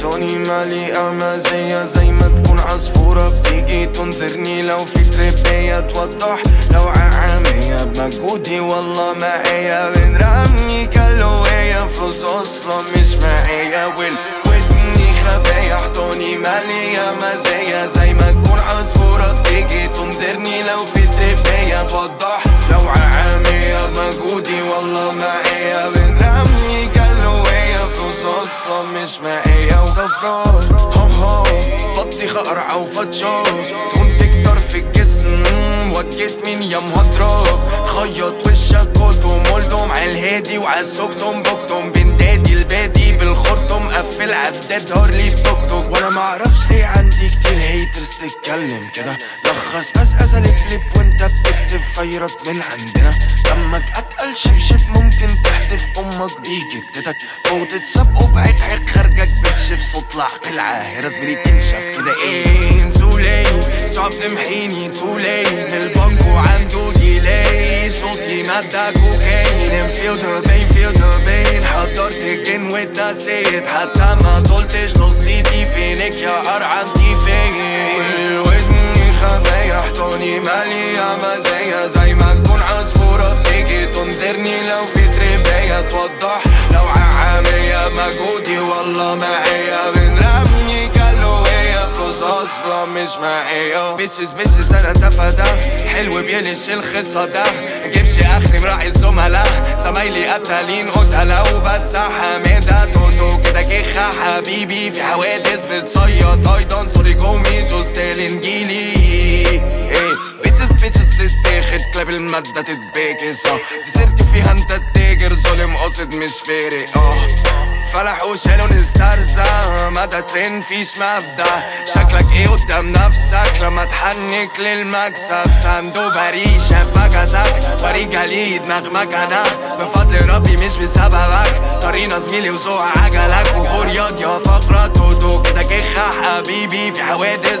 احضاني مليئة مزايا زي ما تكون عصفورة. بتيجي تنذرني لو في تربية توضح لو عامية بمجهودي والله معايا. بنرمي كالوية؟ فلوس أصلا مش معايا. والودني خبايا احضاني مليئة مزايا زي ما تكون عصفورة. بتيجي تنذرني لو في تربية توضح أصلا مش معايا وغفران. هو هو بطيخ قرعة وفتشة تكون تكتر في الجسم وجيت مين يا مهدرج. خيط وشك كوتهم مولدهم عالهادي وعالسكتم بكتم بندادي البادي بالخرطم قفل عداد هارلي بتوك توك وأنا معرفش ليه عندي كتير هيترز تتكلم كده. لخص اسئله لب لب وأنت بتكتب فيرت من عندنا. دمك أتقل شبشب أمك بيجدتك أو تتسابقوا بعيد حق خارجك بتشف صوت العقل عاهرة زميلي تنشف كده إيه؟ نزولي صعب تمحيني تولي من البنك وعنده ديلاي صوتي مادة كوكايين انفيلد بين فيلد بين. حضرت الجن واتنسيت حتى ما طولتش نصيتي فينك يا قرعنتي فين والودني خبايا احضاني مالية مزايا. زي ما تكون عصفورة بتيجي تنذرني لو في توضح. لو عامية مجهودي والله معايا بنرمي كالوية فلوس أصلا مش معايا بيسز بيسز أنا تفادى. حلو بيلش الخصة ده جيبش آخري مراعي الزملاء. زمايلي قتالين قتلة وبس. حمادة توتو كده كيخة حبيبي. في حوادث بتصيد أيضا سوري جومي توستيل انجيلي بيتشز بيتشز تتاخد. كلاب المادة تتباكس آه ديسيرت فيها انت ظالم قاصد مش فارق آه. فلح وشالوا نسترزق مدى ترين فيش مبدأ. شكلك إيه قدام نفسك؟ لما تحنك للمكسب. ساندو بريشة فجزك وري جليد نغمك أنا بفضل ربي مش بسببك. طرينا زميلي وذوق عجلك. وغرياض يا فقرة تودو كده كيخة حبيبي في حوادث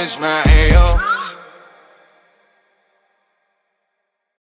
is my AO.